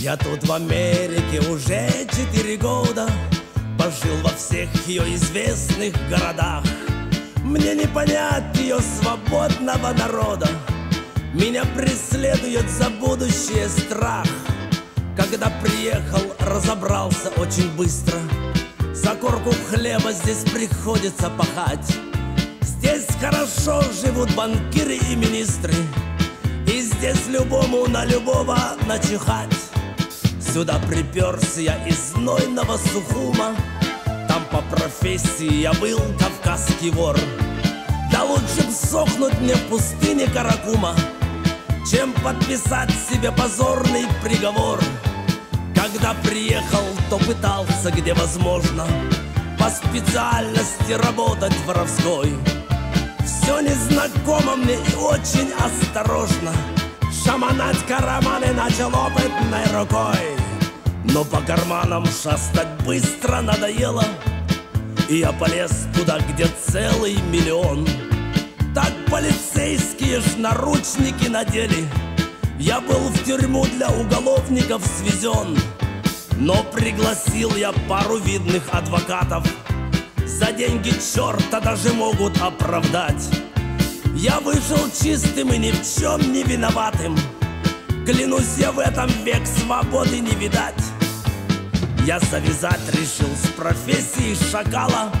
Я тут в Америке уже четыре года Пожил во всех ее известных городах. Мне не понять ее свободного народа. Меня преследует за будущее страх. Когда приехал, разобрался очень быстро. За корку хлеба здесь приходится пахать. Здесь хорошо живут банкиры и министры. И здесь любому на любого начихать Сюда приперся я из знойного Сухума. Там по профессии я был кавказский вор. Да лучше б сохнуть мне в пустыне Каракума Чем подписать себе позорный приговор. Когда приехал, то пытался, где возможно По специальности работать воровской. Все незнакомо мне и очень осторожно. Шаманать караманы начал опытной рукой Но по карманам шастать быстро надоело. И я полез туда, где целый миллион. Так полицейские ж наручники надели. Я был в тюрьму для уголовников свезен. Но пригласил я пару видных адвокатов. За деньги черта даже могут оправдать. Я вышел чистым и ни в чем не виноватым Клянусь я в этом век свободы не видать. Я завязать решил с профессией шакала.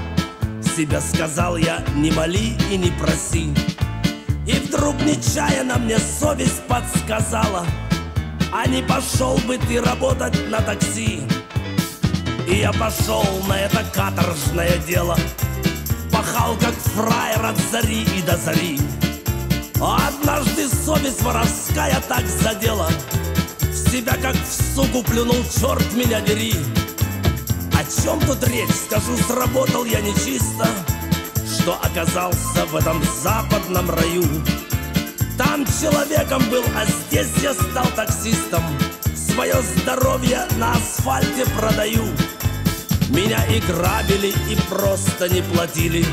Себя сказал я, не моли и не проси И вдруг нечаянно мне совесть подсказала. А не пошел бы ты работать на такси. И я пошел на это каторжное дело. Пахал как фраер от зари и до зари. А однажды совесть воровская так задела. В себя как в суку плюнул, черт меня дери. О чем тут речь, скажу, сработал я нечисто. Что оказался в этом западном раю? Там человеком был, а здесь я стал таксистом. Свое здоровье на асфальте продаю. Меня и грабили, и просто не платили.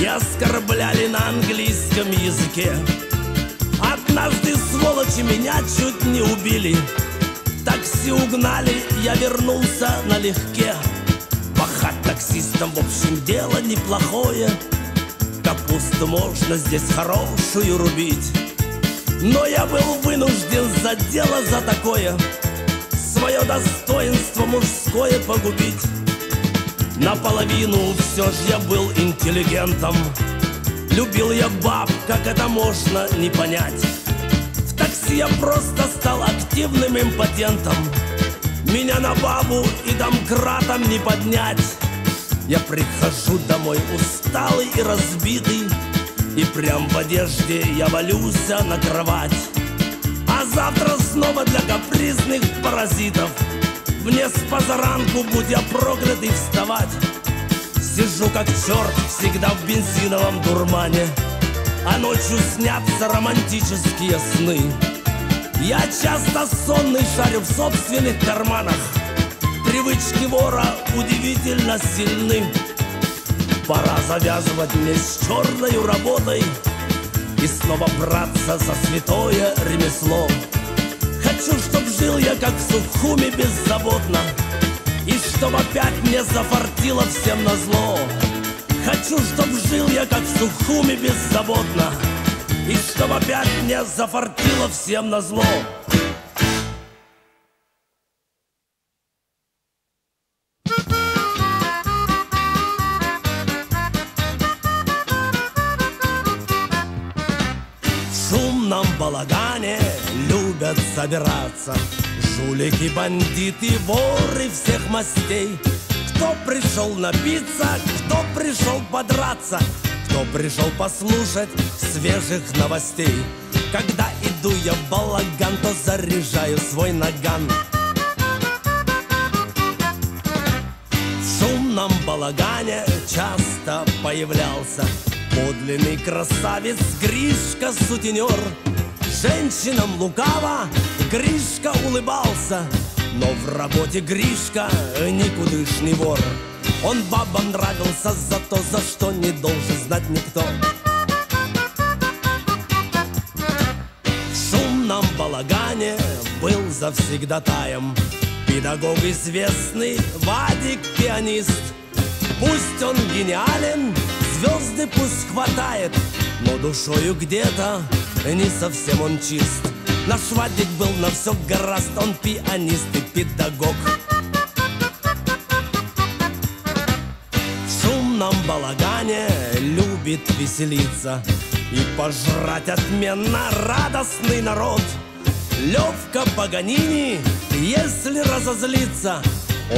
И оскорбляли на английском языке Однажды сволочи меня чуть не убили. Такси угнали, я вернулся налегке. Пахать таксистом, в общем, дело неплохое. Капусту можно здесь хорошую рубить. Но я был вынужден за дело за такое. Свое достоинство мужское погубить. Наполовину все же я был интеллигентом. Любил я баб, как это можно не понять Я просто стал активным импотентом Меня на бабу и домкратом не поднять. Я прихожу домой усталый и разбитый И прям в одежде я валюсь на кровать. А завтра снова для капризных паразитов. Мне с позаранку, будь я проклятый, вставать. Сижу как черт всегда в бензиновом дурмане А ночью снятся романтические сны Я часто сонный шарю в собственных карманах. Привычки вора удивительно сильны. Пора завязывать мне с черной работой И снова браться за святое ремесло. Хочу, чтоб жил я как в Сухуме беззаботно И чтоб опять мне зафартило всем на зло. Хочу, чтоб жил я как в Сухуме беззаботно И чтоб опять мне зафартило всем на зло. Шумном балагане любят собираться Жулики, бандиты, воры всех мастей Кто пришел напиться, кто пришел подраться Кто пришел послушать свежих новостей. Когда иду я в балаган, то заряжаю свой наган. В шумном балагане часто появлялся Подлинный красавец Гришка сутенер. Женщинам лукаво Гришка улыбался Но в работе Гришка никудышный вор Он бабам нравился за то, за что не должен знать никто. В шумном балагане был завсегдатаем Педагог известный, Вадик пианист. Пусть он гениален, звезды пусть хватает Но душою где-то не совсем он чист. Наш Вадик был на все гораст, он пианист и педагог Шумном балагане любит веселиться И пожрать отменно радостный народ. Левка Паганини, если разозлиться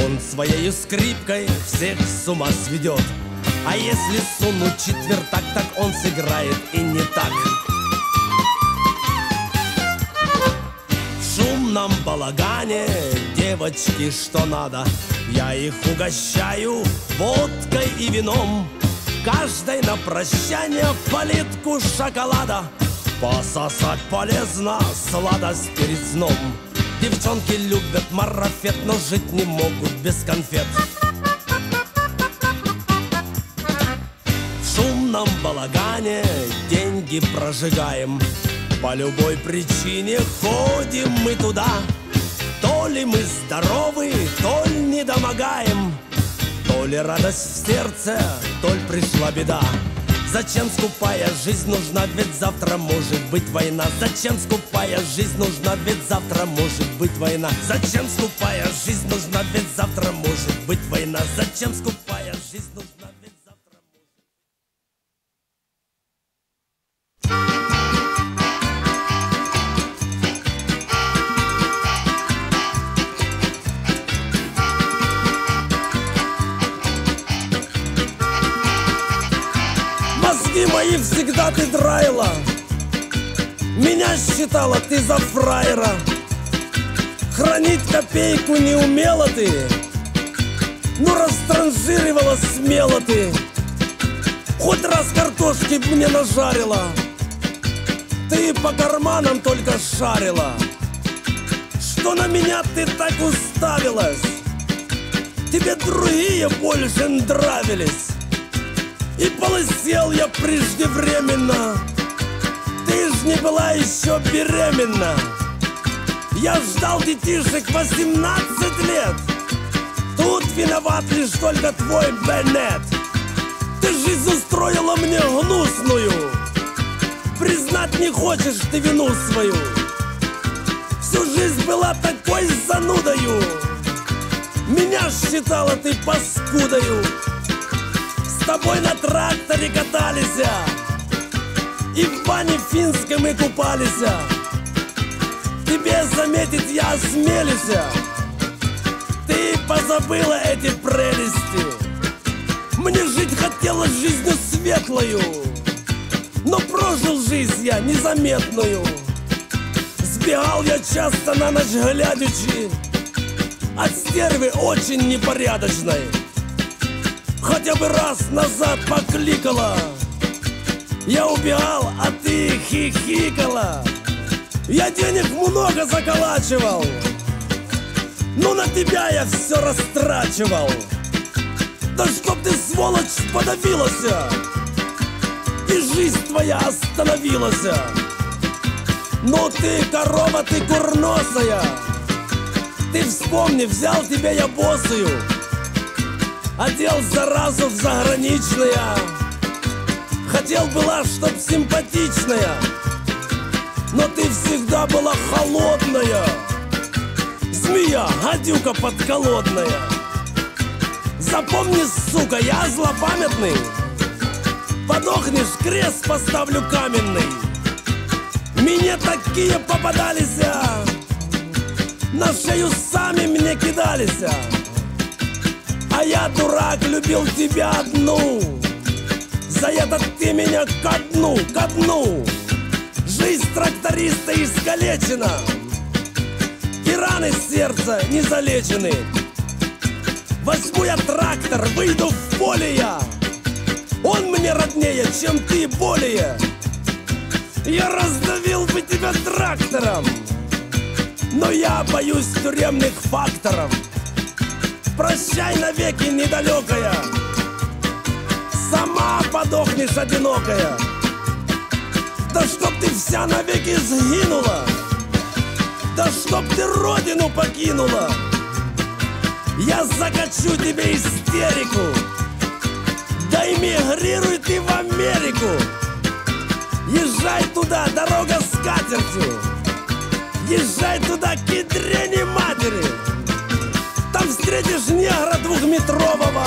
Он своей скрипкой всех с ума сведет А если сунуть четвертак, так он сыграет и не так. В шумном балагане девочки что надо. Я их угощаю водкой и вином. Каждой на прощание политку шоколада. Пососать полезно, сладость перед сном. Девчонки любят марафет, но жить не могут без конфет. В шумном балагане деньги прожигаем. По любой причине ходим мы туда ли мы здоровы, то ли не домогаем. То ли радость в сердце, то ли пришла беда. Зачем скупая жизнь нужна, ведь завтра может быть война? Зачем скупая жизнь нужна, ведь завтра может быть война? Зачем скупая жизнь нужна, ведь завтра может быть война? Зачем скупая жизнь считала ты за фраера. Хранить копейку не умела ты Ну растранжиривала смело ты. Хоть раз картошки б мне нажарила Ты по карманам только шарила. Что на меня ты так уставилась? Тебе другие больше нравились. И полысел я преждевременно не была еще беременна. Я ждал детишек 18 лет. Тут виноват лишь только твой Беннет. Ты жизнь устроила мне гнусную. Признать не хочешь ты вину свою. Всю жизнь была такой занудою. Меня считала ты паскудою. С тобой на тракторе катались И в бане финской мы купались. Тебе заметить я осмелюсь. Ты позабыла эти прелести. Мне жить хотелось жизнью светлою. Но прожил жизнь я незаметную. Сбегал я часто на ночь глядячи. От стервы очень непорядочной. Хотя бы раз назад покликала Я убегал, а ты хихикала. Я денег много заколачивал. Но на тебя я все растрачивал. Да чтоб ты, сволочь, подавилась И жизнь твоя остановилась Но ты, корова, ты курносая. Ты вспомни, взял тебя я босую. Одел заразу в заграничная Хотел была, чтоб симпатичная Но ты всегда была холодная. Змея, гадюка подколодная. Запомни, сука, я злопамятный. Подохнешь, крест поставлю каменный. Мне такие попадались На шею сами мне кидались а я, дурак, любил тебя одну За это ты меня ко дну, ко дну. Жизнь тракториста искалечена. И раны сердца не залечены Возьму я трактор, выйду в поле я. Он мне роднее, чем ты более. Я раздавил бы тебя трактором Но я боюсь тюремных факторов. Прощай навеки, недалекая Сама подохнешь одинокая. Да чтоб ты вся навеки сгинула. Да чтоб ты родину покинула. Я закачу тебе истерику. Да эмигрируй ты в Америку. Езжай туда, дорога с катертью. Езжай туда, кедрени матери. Там встретишь негра двухметрового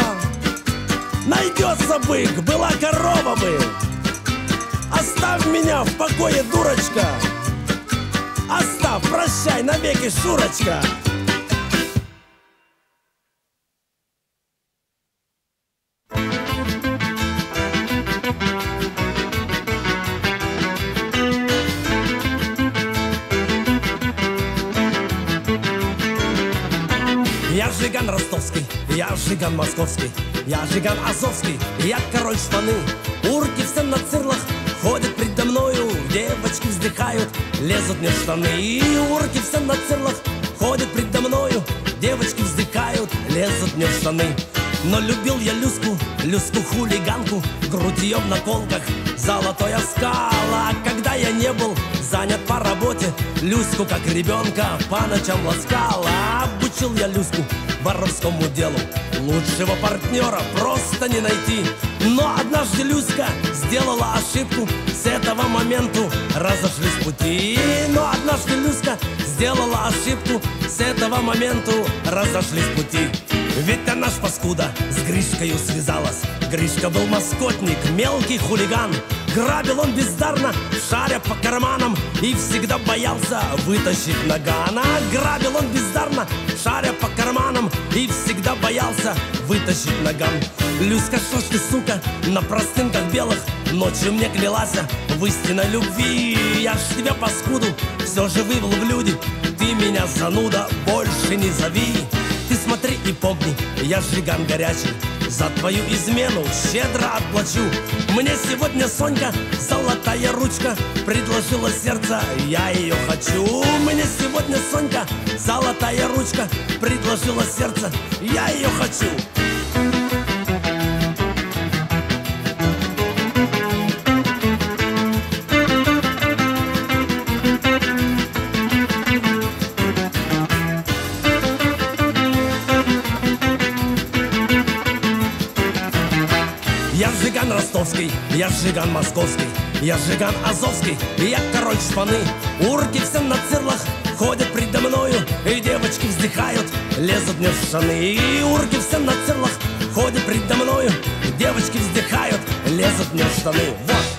Найдется бык, была корова бы. Оставь меня в покое, дурочка. Оставь, прощай, навеки, Шурочка Жиган московский, я Жиган азовский, я король шпаны. Урки все на цирлах ходят предо мною, девочки вздыхают, лезут мне в штаны. И урки все на цирлах ходят предо мною, девочки вздыхают, лезут мне в штаны. Но любил я Люску, Люску хулиганку, грудь ее в наколках, золотой оскала. Когда я не был занят по работе, Люску как ребенка по ночам ласкала. Обучил я Люску воровскому делу, лучшего партнера просто не найти. Но однажды Люська сделала ошибку, с этого моменту разошлись пути. Но однажды Люська сделала ошибку, с этого моменту разошлись пути. Ведь она ж паскуда с Гришкою связалась Гришка был маскотник, мелкий хулиган Грабил он бездарно, шаря по карманам И всегда боялся вытащить наган А грабил он бездарно, шаря по карманам И всегда боялся вытащить наган Люська, что ж ты, сука, на простынках белых Ночью мне клялась в истинной любви? Я ж тебя, паскуду, все же вывел в люди Ты меня, зануда, больше не зови ты смотри и помни, я жиган горячий За твою измену щедро отплачу. Мне сегодня Сонька, золотая ручка Предложила сердце, я ее хочу. Мне сегодня Сонька, золотая ручка Предложила сердце, я ее хочу ростовский, я Жиган московский, я Жиган азовский, я король шпаны. Урки все на цирлах ходят предо мною, и девочки вздыхают, лезут мне в штаны. И урки все на цирлах ходят предо мною, девочки вздыхают, лезут мне в штаны. Вот.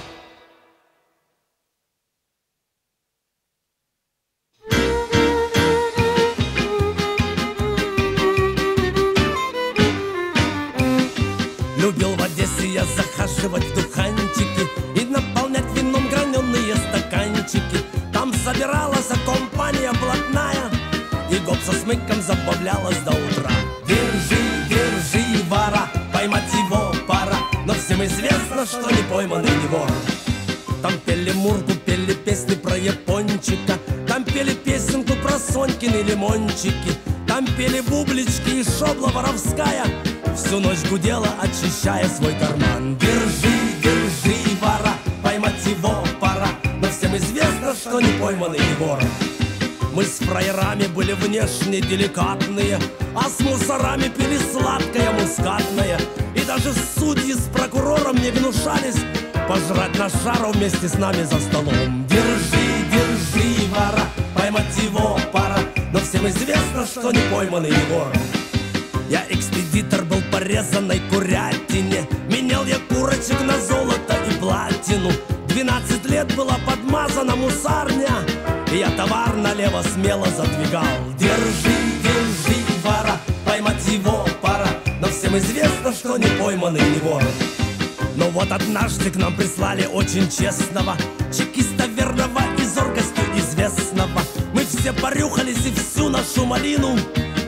И гоп со смыком забавлялась до утра. Держи, держи, вора, поймать его пора. Но всем известно, что не пойманный не вор. Там пели мурку, пели песни про япончика. Там пели песенку про Сонькины лимончики. Там пели бублички и шобла воровская. Всю ночь гудела, очищая свой карман. Держи, держи, вора, поймать его пора. Но всем известно, что не пойманный не вор Мы с фраерами были внешне деликатные А с мусорами пили сладкое мускатное. И даже судьи с прокурором не гнушались Пожрать на шару вместе с нами за столом. Держи, держи, вора, поймать его пора. Но всем известно, что не пойманный вор я экспедитор был по резаной курятине Менял я курочек на золото и платину. Двенадцать лет была подмазана мусарня я товар налево смело задвигал. Держи, держи, вора, поймать его пора. Но всем известно, что не пойманный не вор. Но вот однажды к нам прислали очень честного Чекиста верного и зоркостью известного. Мы все порюхались и всю нашу малину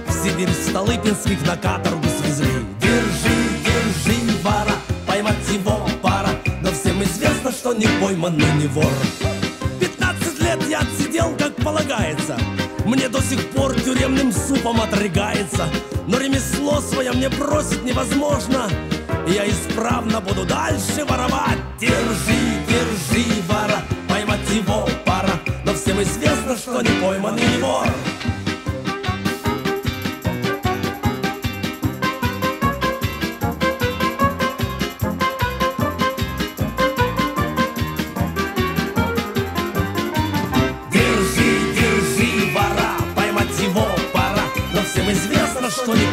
В Сибирь в Столыпинских на каторгу свезли. Держи, держи, вора, поймать его пора. Но всем известно, что не пойманный не вор. 15 лет я отсидел, как полагается. Мне до сих пор тюремным супом отрыгается. Но ремесло свое мне бросить невозможно. Я исправно буду дальше воровать. Держи, держи, вора, поймать его пора. Но всем известно, что не пойман не вор.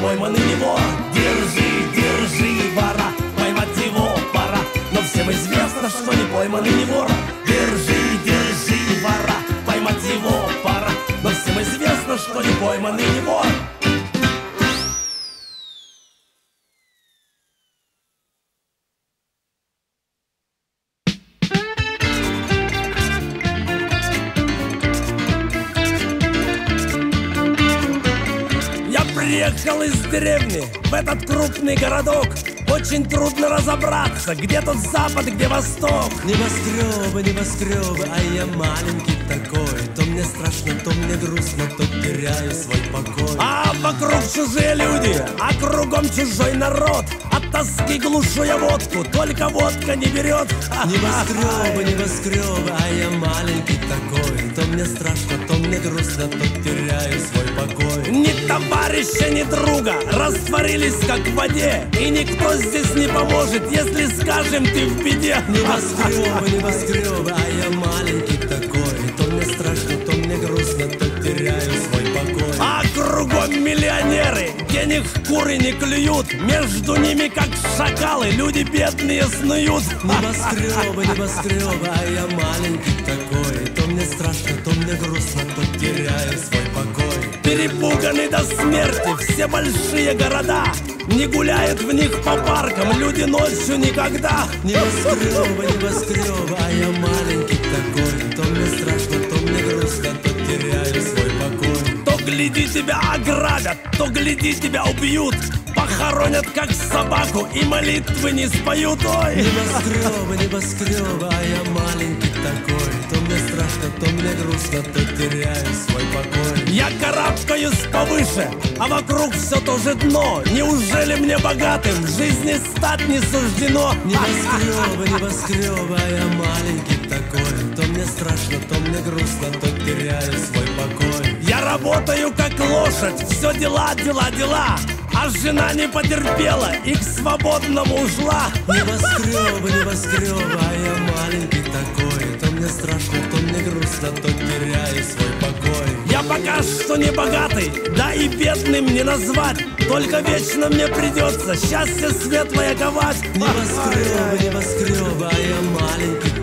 Известно, что не пойман и не вор. Держи, держи, вора, поймать его пора. Но всем известно, что не пойман и крупный городок. Очень трудно разобраться, где тут запад, где восток? Небоскребы, небоскребы, а я маленький такой. То мне страшно, то мне грустно, то теряю свой покой. А вокруг чужие люди, а кругом чужой народ. От тоски глушу я водку, только водка не берет. Небоскребы, небоскребы, а я маленький такой. То мне страшно, то мне грустно, то теряю свой покой. Ни товарища, ни друга растворились как в воде. И никто здесь не поможет, если скажем ты в беде. Небоскребы, небоскребы, а я маленький такой. То мне страшно, то мне грустно, то теряю свой покой. А кругом миллионеры, денег куры не клюют Между ними, как шакалы, люди бедные снуют. Небоскребы, небоскребы, а я маленький такой. То мне страшно, то мне грустно, то теряю свой покой. Перепуганы до смерти все большие города. Не гуляют в них по паркам люди ночью никогда. Небоскребы, небоскребы, а я маленький такой. То мне страшно, то мне грустно, то теряю свой гляди тебя ограбят, то гляди тебя убьют. Похоронят как собаку и молитвы не споют. Ой, Небоскребы, небоскребы, а я маленький такой. То мне страшно, то мне грустно, то теряю свой покой. Я карабкаюсь повыше, а вокруг все то же дно. Неужели мне богатым в жизни стать не суждено? Небоскребы, небоскребы, а я маленький такой. То мне страшно, то мне грустно, то теряю свой покой Я работаю как лошадь, все дела, дела, дела. А жена не потерпела и к свободному ушла. Небоскребы, небоскребы, а я маленький такой. То мне страшно, то мне грустно, то теряю свой покой. Я пока что не богатый, да и бедным не назвать. Только вечно мне придется счастье светлое ковать. Небоскребы, небоскребы, а я маленький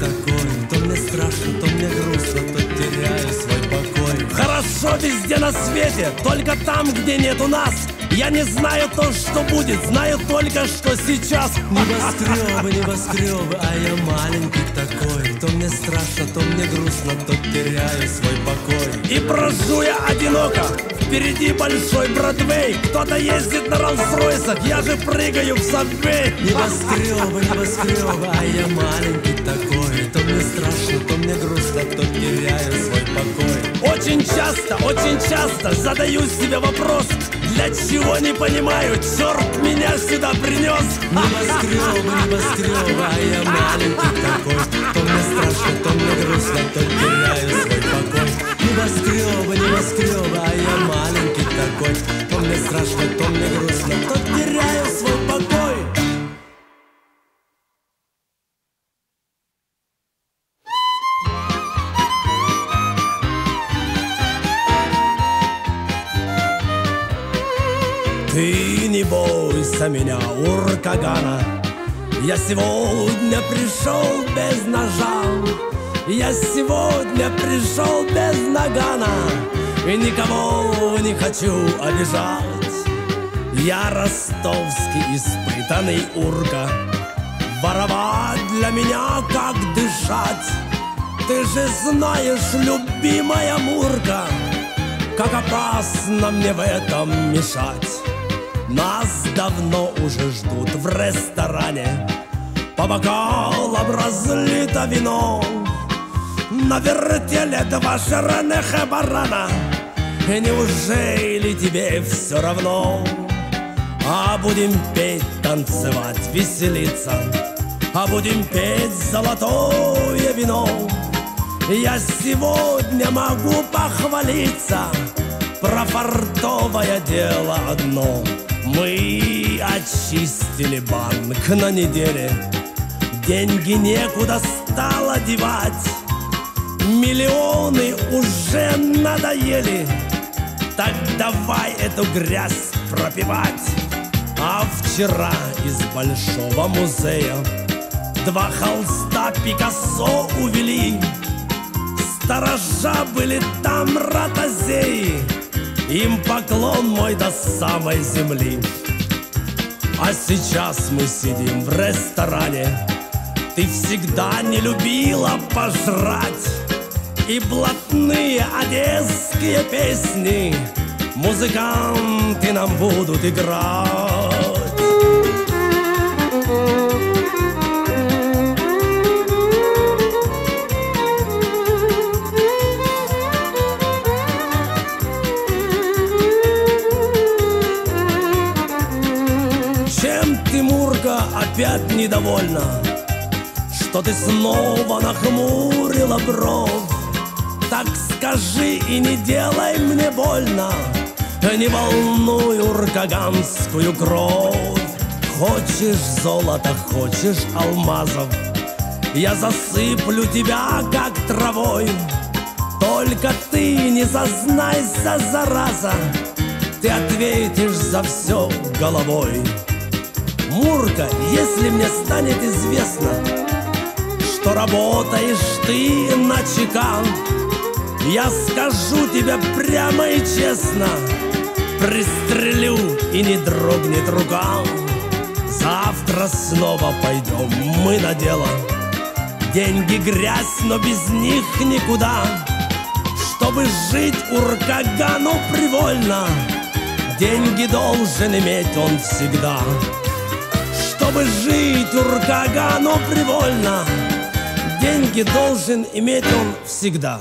Хорошо везде на свете, только там, где нету нас. Я не знаю то, что будет, знаю только, что сейчас. Небоскребы, небоскребы, а я маленький такой. То мне страшно, то мне грустно, то теряю свой покой. И прожу я одиноко Впереди большой Бродвей. Кто-то ездит на Роллс-Ройсах Я же прыгаю в Сабвей. Небоскребы, небоскребы, а я маленький такой. То мне страшно, то мне грустно, то теряю свой покой Очень часто, очень часто задаю себе вопрос Для чего не понимаю, черт меня сюда принес Небоскребы, небоскребы, а я маленький такой. То мне страшно, то мне грустно, то теряю свой покой. Небоскребы, небоскребы, а я маленький такой. То мне страшно, то мне грустно, то теряю Ты не бойся меня, Уркагана Я сегодня пришел без ножа. Я сегодня пришел без нагана. И никого не хочу обижать. Я ростовский испытанный урка. Воровать для меня как дышать? Ты же знаешь, любимая Мурка Как опасно мне в этом мешать Нас давно уже ждут в ресторане. По бокалам разлито вино. На вертеле два жирных барана неужели тебе все равно? А будем петь, танцевать, веселиться. А будем петь золотое вино. Я сегодня могу похвалиться. Про фартовое дело одно Мы очистили банк на неделе. Деньги некуда стало девать. Миллионы уже надоели. Так давай эту грязь пропивать. А вчера из Большого музея Два холста Пикассо увели. Сторожа были там ротозеи Им поклон мой до самой земли. А сейчас мы сидим в ресторане. Ты всегда не любила пожрать И блатные одесские песни. Музыканты нам будут играть Опять недовольна? Что ты снова нахмурила бровь? Так скажи и не делай мне больно Не волнуй уркаганскую кровь Хочешь золота, хочешь алмазов Я засыплю тебя, как травой Только ты не зазнайся, зараза Ты ответишь за все головой Мурка, если мне станет известно, что работаешь ты на ЧК, я скажу тебе прямо и честно, пристрелю и не дрогнет рука. Завтра снова пойдем мы на дело. Деньги грязь, но без них никуда. Чтобы жить Уркагану привольно, деньги должен иметь он всегда. Чтобы жить Уркагану привольно, деньги должен иметь он всегда.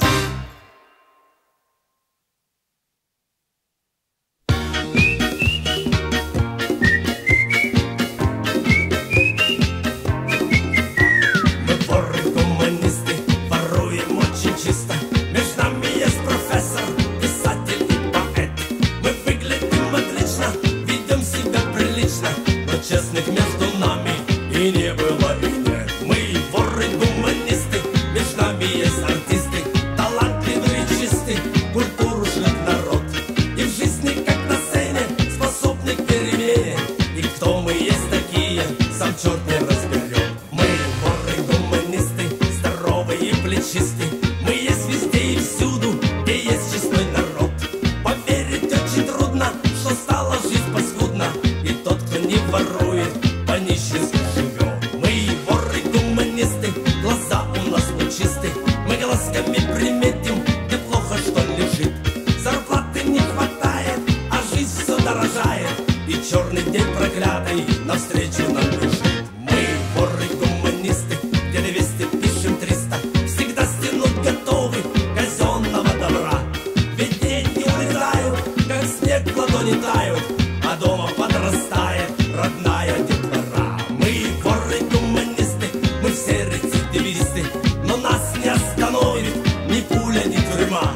Тюрьма.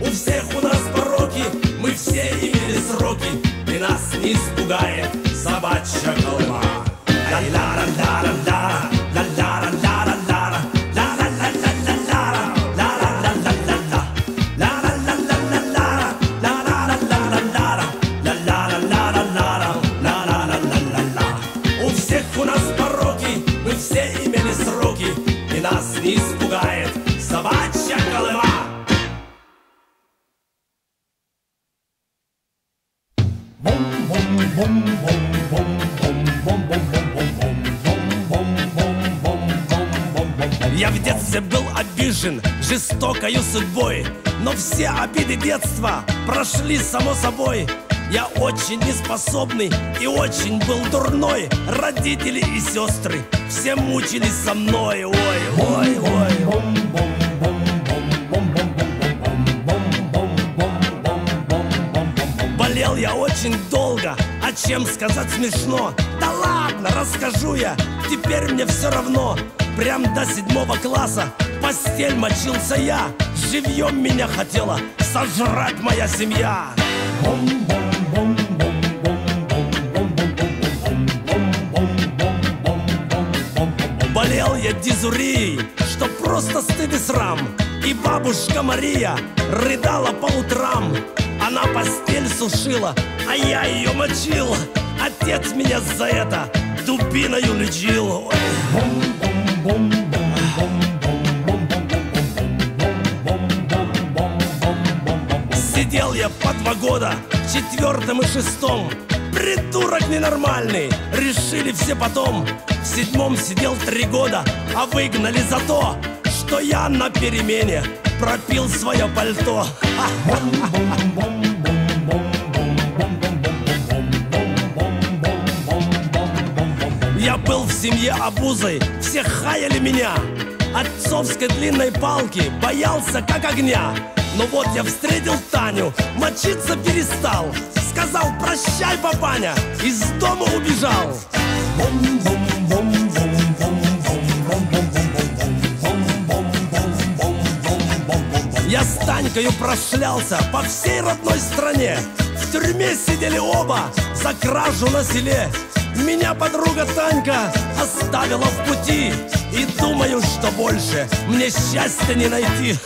У всех у нас пороки, мы все имели сроки, и нас не испугает собачья голова. Ла-ла-ла-ла-ла-ла, жестокою судьбой. Но все обиды детства прошли само собой. Я очень неспособный и очень был дурной. Родители и сестры все мучились со мной. Ой, ой, ой. Болел я очень долго, а чем сказать смешно? Да ладно, расскажу я, теперь мне все равно. Прям до седьмого класса постель мочился я Живьем меня хотела сожрать моя семья. Болел я дизурией, что просто стыд и срам. И бабушка Мария рыдала по утрам. Она постель сушила, а я ее мочил. Отец меня за это дубиною лечил. Сидел я по два года, четвертом и шестом. Придурок ненормальный, решили все потом. В седьмом сидел три года, а выгнали за то Что я на перемене пропил свое пальто. Я был в семье обузой, все хаяли меня. Отцовской длинной палки боялся как огня Но вот я встретил Таню, мочиться перестал. Сказал прощай, папаня, из дома убежал. Я с Танькою прошлялся по всей родной стране. В тюрьме сидели оба за кражу на селе. Меня подруга Танька оставила в пути И думаю, что больше мне счастья не найти.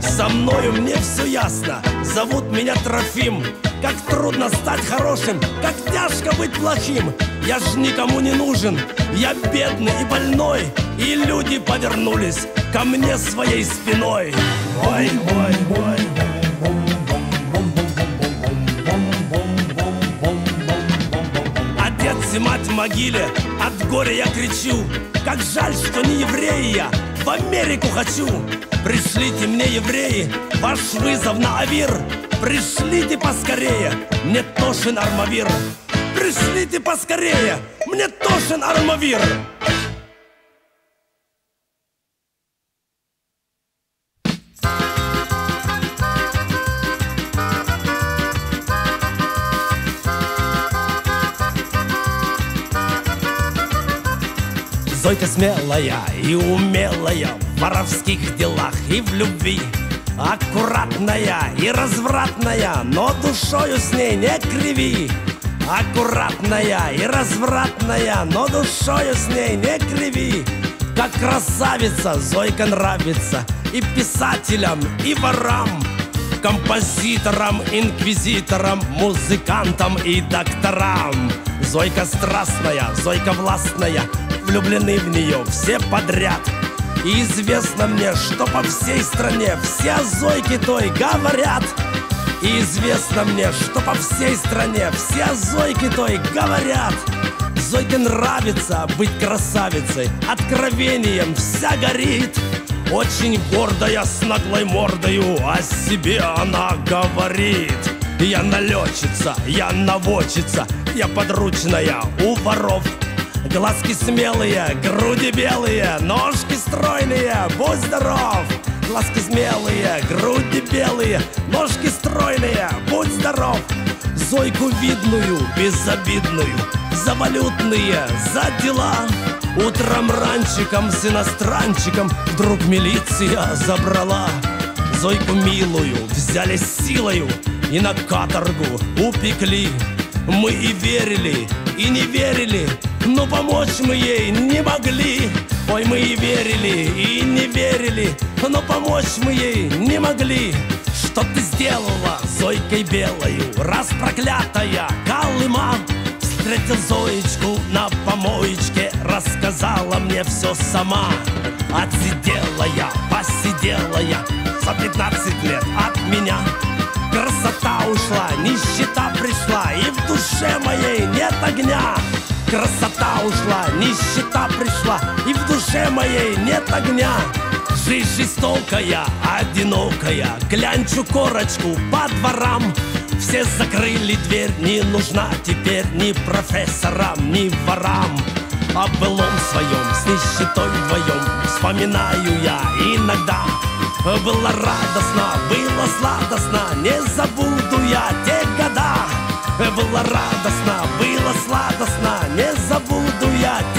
Со мною мне все ясно, зовут меня Трофим. Как трудно стать хорошим, как тяжко быть плохим. Я ж никому не нужен, я бедный и больной. И люди повернулись ко мне своей спиной. Ой, ой, ой могиле, от горя я кричу Как жаль, что не евреи я, в Америку хочу! Пришлите мне, евреи, ваш вызов на Авир! Пришлите поскорее, мне тошен армавир! Пришлите поскорее, мне тошен армавир Зойка смелая и умелая в воровских делах и в любви. Аккуратная и развратная, но душою с ней не криви. Аккуратная и развратная, но душою с ней не криви. Как красавица Зойка нравится и писателям, и ворам Композиторам, инквизиторам, музыкантам и докторам. Зойка страстная, Зойка властная, влюблены в нее все подряд. И известно мне, что по всей стране все о Зойке той говорят. И известно мне, что по всей стране все о Зойке той говорят. Зойке нравится быть красавицей, откровением вся горит. Очень гордая, с наглой мордою О себе она говорит. Я налетчица, я наводчица Я подручная у воров Глазки смелые, груди белые Ножки стройные, будь здоров. Глазки смелые, груди белые Ножки стройные, будь здоров. Зойку видную, безобидную За валютные, за дела. Утром ранчиком с иностранчиком Вдруг милиция забрала. Зойку милую взяли силою И на каторгу упекли. Мы и верили, и не верили Но помочь мы ей не могли. Ой, мы и верили, и не верили Но помочь мы ей не могли. Что ты сделала Зойкой белою Раз проклятая Колыма Встретил Зоечку на помоечке Рассказала мне все сама. Отсидела я, посидела я За 15 лет от меня Красота ушла, нищета пришла И в душе моей нет огня Красота ушла, нищета пришла И в душе моей нет огня Жизнь жестокая, одинокая Клянчу корочку по дворам все закрыли дверь, не нужна теперь ни профессорам, ни ворам. О былом своем с нищетой вдвоем вспоминаю я иногда. Было радостно, было сладостно, не забуду я те года. Было радостно, было сладостно Не забуду я те